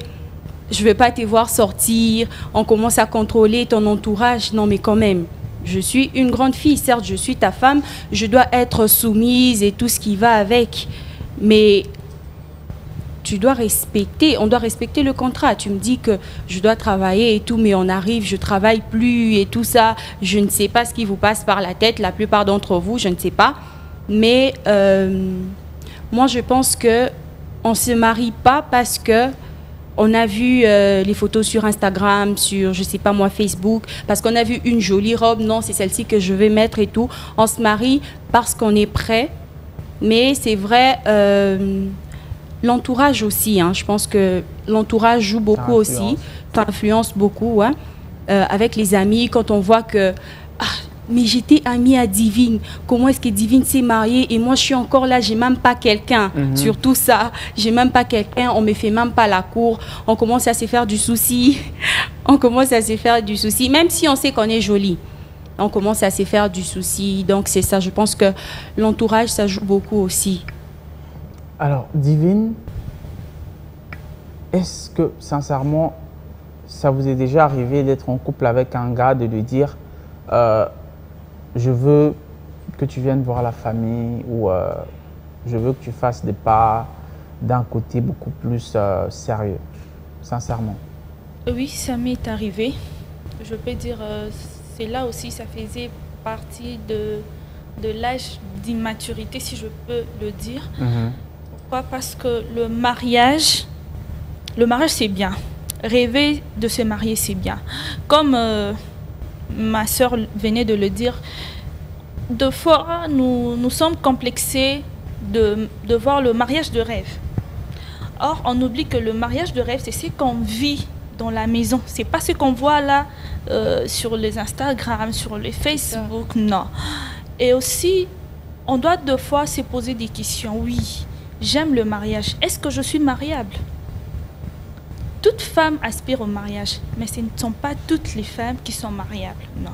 Je ne veux pas te voir sortir. On commence à contrôler ton entourage. Non, mais quand même. Je suis une grande fille, certes, je suis ta femme, je dois être soumise et tout ce qui va avec. Mais tu dois respecter, on doit respecter le contrat. Tu me dis que je dois travailler et tout, mais on arrive, je travaille plus et tout ça. Je ne sais pas ce qui vous passe par la tête, la plupart d'entre vous, je ne sais pas. Mais euh, moi, je pense que on se marie pas parce que on a vu euh, les photos sur Instagram, sur, je sais pas moi, Facebook, parce qu'on a vu une jolie robe. Non, c'est celle-ci que je vais mettre et tout. On se marie parce qu'on est prêt. Mais c'est vrai, euh, l'entourage aussi. Hein. je pense que l'entourage joue beaucoup aussi. Ça influence beaucoup. Hein. Euh, avec les amis, quand on voit que ah, mais j'étais amie à Divine. Comment est-ce que Divine s'est mariée? Et moi je suis encore là, j'ai même pas quelqu'un. Mhm. Surtout ça, j'ai même pas quelqu'un, on me fait même pas la cour. On commence à se faire du souci. (laughs) on commence à se faire du souci, même si on sait qu'on est jolie. On commence à se faire du souci. Donc c'est ça, je pense que l'entourage, ça joue beaucoup aussi. Alors, Divine, est-ce que sincèrement, ça vous est déjà arrivé d'être en couple avec un gars, de lui dire, euh, je veux que tu viennes voir la famille ou euh, je veux que tu fasses des pas d'un côté beaucoup plus euh, sérieux, sincèrement? Oui, ça m'est arrivé. Je peux dire, c'est là aussi, ça faisait partie de, de l'âge d'immaturité, si je peux le dire. Mhm. Pourquoi Parce que le mariage, le mariage c'est bien. Rêver de se marier c'est bien. Comme ma soeur venait de le dire, deux fois, nous, nous sommes complexés de, de voir le mariage de rêve. Or, on oublie que le mariage de rêve, c'est ce qu'on vit dans la maison. C'est pas ce qu'on voit là euh, sur les Instagram, sur les Facebook, non. Et aussi, on doit deux fois se poser des questions. Oui, j'aime le mariage. Est-ce que je suis mariable? Toute femme aspire au mariage, mais ce ne sont pas toutes les femmes qui sont mariables, non.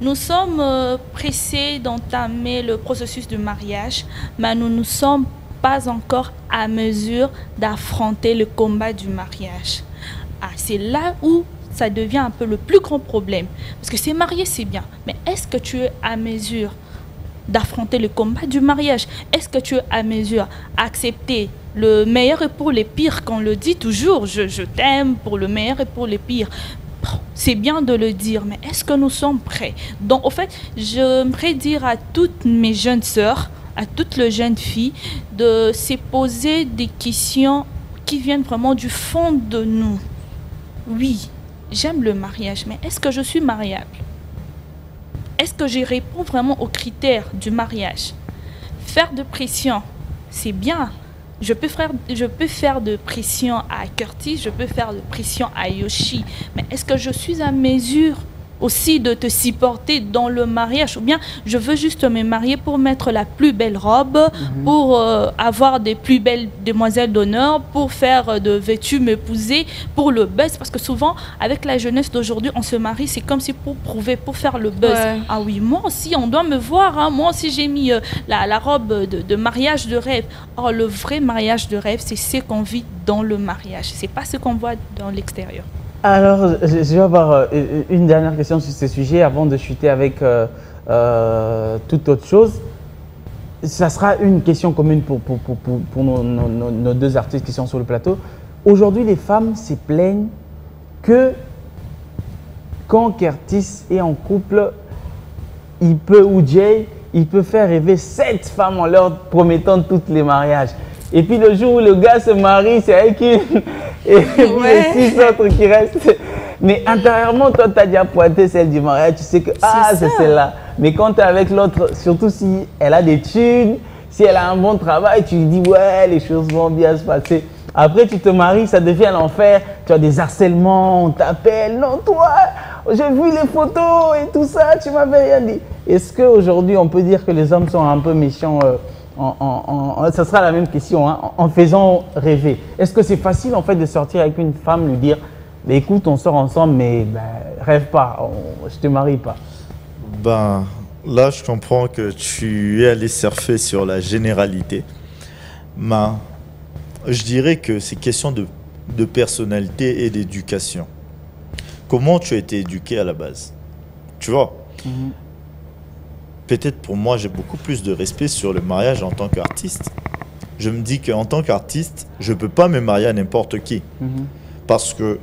Nous sommes euh, pressés d'entamer le processus de mariage, mais nous ne sommes pas encore à mesure d'affronter le combat du mariage. Ah, c'est là où ça devient un peu le plus grand problème. Parce que c'est marié, c'est bien, mais est-ce que tu es à mesure d'affronter le combat du mariage Est-ce que tu es à mesure d'accepter le meilleur et pour les pires? Qu'on le dit toujours, je, t'aime pour le meilleur et pour les pires. C'est bien de le dire, mais est-ce que nous sommes prêts? Donc, au fait, j'aimerais dire à toutes mes jeunes sœurs, à toutes les jeunes filles, de se poser des questions qui viennent vraiment du fond de nous. Oui, j'aime le mariage, mais est-ce que je suis mariable? Est-ce que je réponds vraiment aux critères du mariage? Faire de pression, c'est bien. Je peux, faire, de pression à Curtis, je peux faire de pression à Yoshi, mais est-ce que je suis à mesure aussi de te supporter dans le mariage ou bien je veux juste me marier pour mettre la plus belle robe, mhm. pour euh, avoir des plus belles demoiselles d'honneur, pour faire euh, de vêtus m'épouser, pour le buzz parce que souvent avec la jeunesse d'aujourd'hui on se marie c'est comme si pour prouver, pour faire le buzz. Ah oui, moi aussi on doit me voir, hein. moi aussi j'ai mis euh, la, la, robe de, de, mariage de rêve. Or le vrai mariage de rêve c'est ce qu'on vit dans le mariage, c'est pas ce qu'on voit dans l'extérieur. Alors, je vais avoir euh, une dernière question sur ce sujet avant de chuter avec euh, euh, toute autre chose. Ça sera une question commune pour, nos, deux artistes qui sont sur le plateau. Aujourd'hui, les femmes se plaignent que quand Curtis est en couple, il peut, ou Jay, il peut faire rêver sept femmes en leur promettant tous les mariages. Et puis le jour où le gars se marie, c'est avec une. Et (laughs) puis les six autres qui restent. Mais intérieurement, toi, tu as déjà pointé celle du mariage, tu sais que ah, c'est celle-là. Mais quand tu es avec l'autre, surtout si elle a des thunes, si elle a un bon travail, tu lui dis ouais, les choses vont bien se passer. Après, tu te maries, ça devient l'enfer. Tu as des harcèlements, on t'appelle. Non, toi, j'ai vu les photos et tout ça, tu m'avais rien dit. Est-ce qu'aujourd'hui, on peut dire que les hommes sont un peu méchants euh, en, ça sera la même question, hein, en faisant rêver. Est-ce que c'est facile en fait de sortir avec une femme, lui dire mais écoute, on sort ensemble, mais ben, rêve pas, je te marie pas? Ben, là, je comprends que tu es allé surfer sur la généralité. Mais je dirais que c'est question de, de personnalité et d'éducation. Comment tu as été éduqué à la base? Tu vois? Mhm. Peut-être pour moi, j'ai beaucoup plus de respect sur le mariage en tant qu'artiste. Je me dis qu'en tant qu'artiste, je ne peux pas me marier à n'importe qui. Mhm. Parce que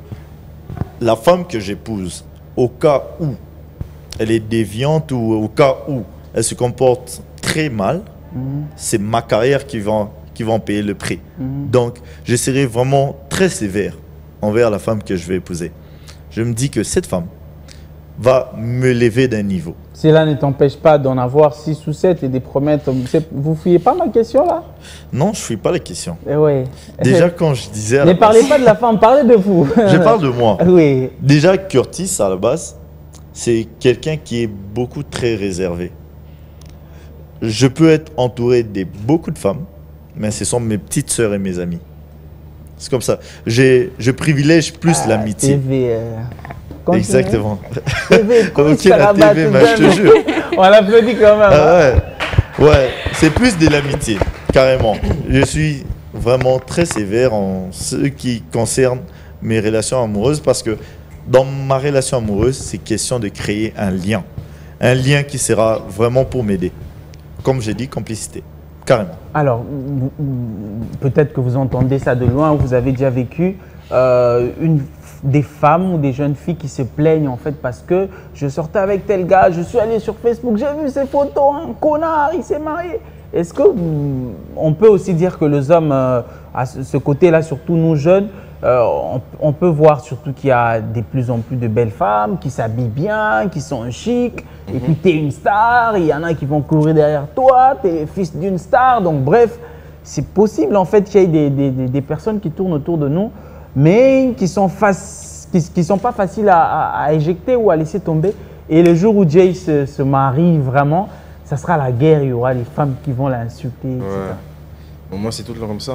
la femme que j'épouse, au cas où elle est déviante ou au cas où elle se comporte très mal, mhm. c'est ma carrière qui va, qui va en payer le prix. Mhm. Donc, je serai vraiment très sévère envers la femme que je vais épouser. Je me dis que cette femme va me lever d'un niveau. Cela ne t'empêche pas d'en avoir 6 ou 7 et des promesses. Vous fouillez pas ma question là? Non, je ne fouille pas la question. Eh. Déjà, (laughs) quand je disais. ne parlez pas de la femme, parlez de vous. (laughs) je parle de moi. (laughs) Oui. Déjà, Curtis, à la base, c'est quelqu'un qui est beaucoup très réservé. Je peux être entouré de beaucoup de femmes, mais ce sont mes petites sœurs et mes amis. C'est comme ça. Je privilège plus ah, l'amitié. Exactement. TV, ok, (laughs) la TV, mais je te jure. (laughs) On l'applaudit quand même. Ah hein. ouais, ouais c'est plus de l'amitié, carrément. Je suis vraiment très sévère en ce qui concerne mes relations amoureuses parce que dans ma relation amoureuse, c'est question de créer un lien. Un lien qui sera vraiment pour m'aider. Comme j'ai dit, complicité. Carrément. Alors, peut-être que vous entendez ça de loin, vous avez déjà vécu euh, une des femmes ou des jeunes filles qui se plaignent en fait parce que je sortais avec tel gars, je suis allé sur Facebook, j'ai vu ses photos, un connard, il s'est marié. Est-ce que on peut aussi dire que les hommes, euh, à ce côté-là, surtout nous jeunes, euh, on, peut voir surtout qu'il y a de plus en plus de belles femmes qui s'habillent bien, qui sont chic, et puis tu es une star, il y en a qui vont courir derrière toi, tu es fils d'une star, donc bref, c'est possible en fait qu'il y ait des, des, des, personnes qui tournent autour de nous mais qui sont, qui, sont pas faciles à, éjecter ou à laisser tomber. Et le jour où Jay se, marie vraiment, ça sera la guerre, il y aura les femmes qui vont l'insulter, Bon, moi, c'est tout le temps comme ça.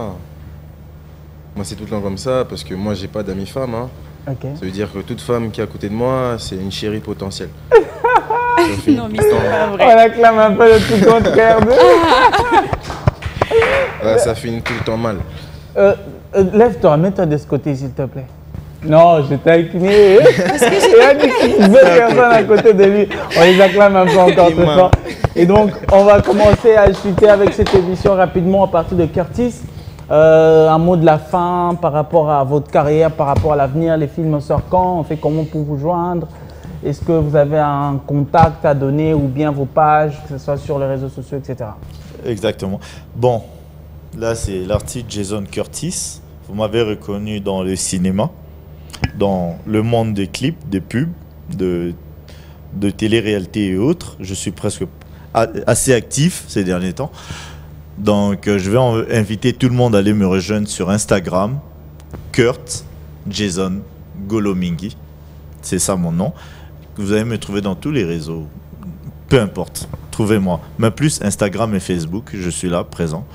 Moi, c'est tout le temps comme ça parce que moi, j'ai pas d'amis femmes. Hein. Ça veut dire que toute femme qui est à côté de moi, c'est une chérie potentielle. (laughs) non, mais c'est pas vrai. On acclame un peu le tout contraire. (laughs) ça finit tout le temps mal. Euh, euh, lève-toi, mets-toi de ce côté, s'il te plaît. Non, je t'ai incliné. Il a dit qu'il deux personnes à côté de lui. On les acclame un peu encore ce soir. Et donc, on va commencer à discuter avec cette émission rapidement à partir de Curtis. Euh, un mot de la fin par rapport à votre carrière, par rapport à l'avenir. Les films sortent quand On fait comment pour vous joindre Est-ce que vous avez un contact à donner ou bien vos pages, que ce soit sur les réseaux sociaux, etc. Exactement. Bon, Là, c'est l'artiste Jason Curtis. Vous m'avez reconnu dans le cinéma, dans le monde des clips, des pubs, de, de télé-réalité et autres. Je suis presque assez actif ces derniers temps. Donc, euh, je vais inviter tout le monde à aller me rejoindre sur Instagram, Kurt Jason Golomingi. C'est ça mon nom. Vous allez me trouver dans tous les réseaux. Peu importe, trouvez-moi. Mais plus Instagram et Facebook, je suis là, présent.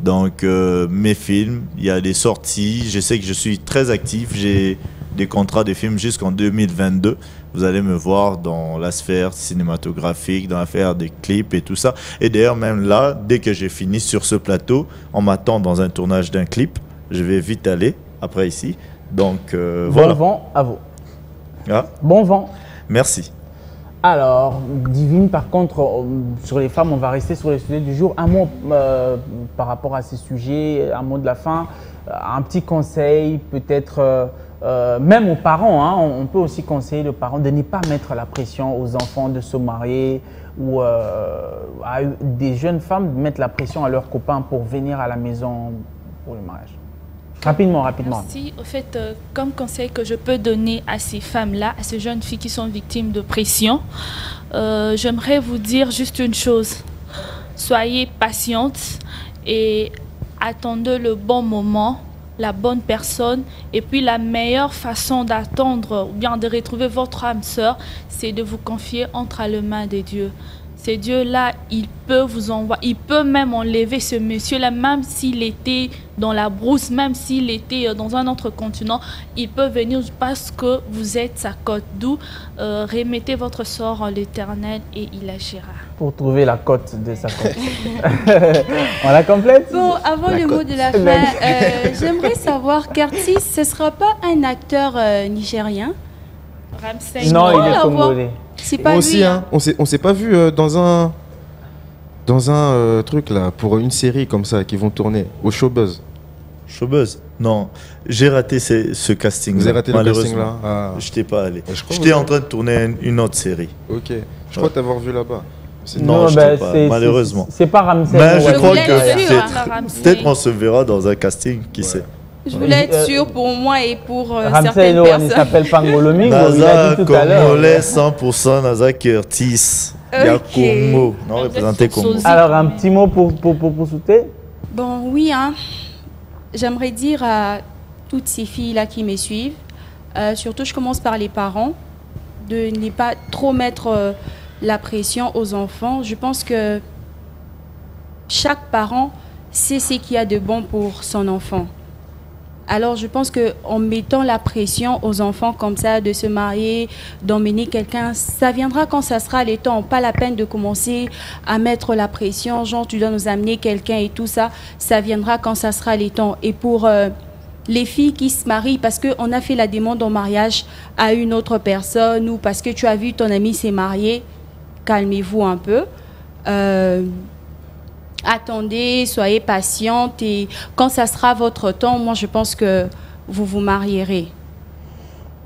Donc, euh, mes films, il y a des sorties. Je sais que je suis très actif. J'ai des contrats de films jusqu'en 2022. Vous allez me voir dans la sphère cinématographique, dans l'affaire des clips et tout ça. Et d'ailleurs, même là, dès que j'ai fini sur ce plateau, on m'attend dans un tournage d'un clip. Je vais vite aller après ici. Donc, euh, bon vent à vous. Ah. Bon vent. Merci. Alors, Divine, par contre, euh, sur les femmes, on va rester sur les sujets du jour. Un mot euh, par rapport à ces sujets, un mot de la fin, euh, un petit conseil, peut-être même aux parents. Hein, on, peut aussi conseiller aux parents de ne pas mettre la pression aux enfants de se marier ou à des jeunes femmes de mettre la pression à leurs copains pour venir à la maison pour le mariage. Rapidement, rapidement. Merci. Au fait, euh, comme conseil que je peux donner à ces femmes-là, à ces jeunes filles qui sont victimes de pression, euh, j'aimerais vous dire juste une chose. Soyez patientes et attendez le bon moment, la bonne personne. Et puis la meilleure façon d'attendre ou bien de retrouver votre âme sœur, c'est de vous confier entre les mains de Dieu. Ces dieux-là, ils peuvent vous envoyer, ils peuvent même enlever ce monsieur-là, même s'il était dans la brousse, même s'il était euh, dans un autre continent, il peut venir parce que vous êtes sa côte. D'où euh, remettez votre sort à l'éternel et il agira. Pour trouver la côte de sa côte. (laughs) On la complète? Bon, avant le mot de la fin, euh, j'aimerais savoir, Curtis, ce ne sera pas un acteur nigérien? Ramsey. Non, il est congolais. C'est pas aussi, lui. hein. On s'est, on s'est pas vu euh, dans un dans un euh, truc là pour une série comme ça qui vont tourner au Showbuzz. Showbuzz? Non, j'ai raté ce, ce casting. Vous avez raté le malheureusement. casting là Ah. Je n'étais pas allé. J'étais en train de tourner une, une autre série. Ok. Je crois t'avoir vu là-bas. C'est- Non, je bah, t'ai pas, malheureusement. c'est- pas Ramsey. Mais je crois que peut-être hein, peut-être on se verra dans un casting, qui sait. Je voulais être Euh, sûre pour moi et pour euh, certaines il personnes. s'appelle Pangolomingo, il Naza a dit tout à l'heure. Congolais 100% Naza Curtis. Il y a. Congo. Non, représenté Congo. Alors, un petit mot pour, pour, pour, pour Bon, oui, hein. j'aimerais dire à toutes ces filles-là qui me suivent, euh, surtout je commence par les parents, de ne pas trop mettre euh, la pression aux enfants. Je pense que chaque parent sait ce qu'il y a de bon pour son enfant. Alors je pense qu'en mettant la pression aux enfants comme ça, de se marier, d'emmener quelqu'un, ça viendra quand ça sera le temps. Pas la peine de commencer à mettre la pression, genre tu dois nous amener quelqu'un et tout ça. Ça viendra quand ça sera le temps. Et pour euh, les filles qui se marient, parce qu'on a fait la demande en mariage à une autre personne ou parce que tu as vu ton ami s'est marié, calmez-vous un peu. Euh, attendez, soyez patiente et quand ça sera votre temps, moi je pense que vous vous marierez.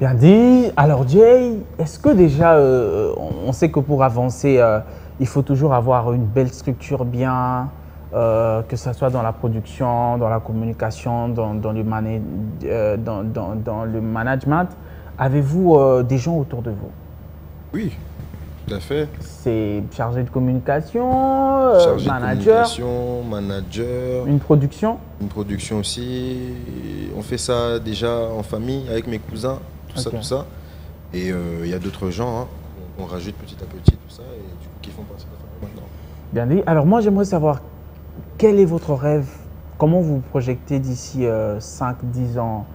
Bien dit. Alors, Jay, est-ce que déjà, euh, on- sait que pour avancer, euh, il faut toujours avoir une belle structure bien, euh, que ce soit dans la production, dans la communication, dans, dans le, mana- euh, dans, dans- dans le management? Avez-vous euh, des gens autour de vous? Oui, tout à fait. C'est chargé de communication, euh, de communication, manager, une production une production aussi. On fait ça déjà en famille avec mes cousins, tout ça, tout ça. Et euh, il y a d'autres gens, hein, on, on rajoute petit à petit tout ça et du coup, qui font partie de la famille maintenant. Bien dit. Alors moi, j'aimerais savoir quel est votre rêve? Comment vous vous projetez d'ici 5-10 ans?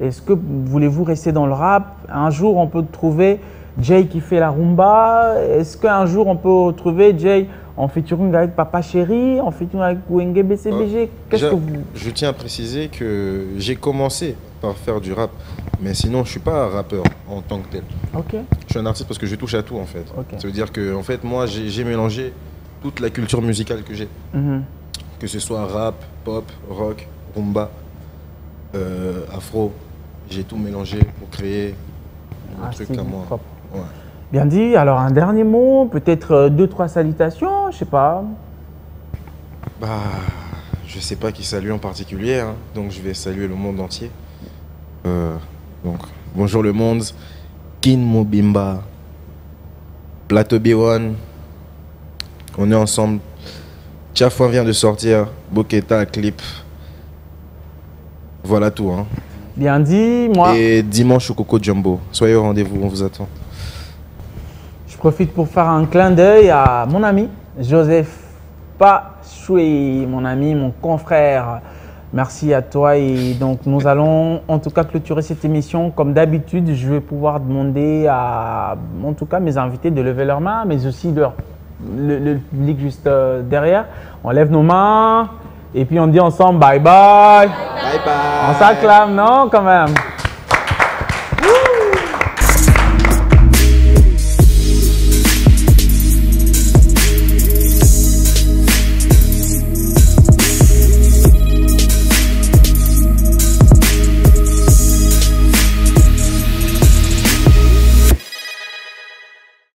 Est-ce que voulez-vous rester dans le rap? Un jour, on peut trouver Jay qui fait la rumba. Est-ce qu'un jour, on peut trouver Jay en featuring avec Papa Chéri, en featuring avec Wenge BCBG Qu'est-ce Déjà, que vous... Je tiens à préciser que j'ai commencé par faire du rap, mais sinon je suis pas un rappeur en tant que tel. Ok. Je suis un artiste parce que je touche à tout en fait. Ça veut dire que en fait moi j'ai mélangé toute la culture musicale que j'ai, Mhm. que ce soit rap, pop, rock, rumba, euh, afro. J'ai tout mélangé pour créer Un truc style à moi. propre. Ouais. Bien dit. Alors, un dernier mot, peut-être euh, deux, trois salutations, je sais pas. Bah, je sais pas qui salue en particulier, hein, donc je vais saluer le monde entier. Euh, donc, bonjour le monde, Kin Mobimba, Plateau B1, on est ensemble. Tiafouin vient de sortir, Boketa clip. Voilà tout. Hein. Bien dit. Moi, Et dimanche au Coco Jumbo. Soyez au rendez-vous, on vous attend. Je profite pour faire un clin d'œil à mon ami Joseph Pachoui, mon ami, mon confrère. Merci à toi et donc nous allons en tout cas clôturer cette émission. Comme d'habitude, je vais pouvoir demander à en tout cas mes invités de lever leurs mains, mais aussi leur, le, le public juste euh, derrière. On lève nos mains et puis on dit ensemble bye bye. Bye bye. On s'acclame, non quand même?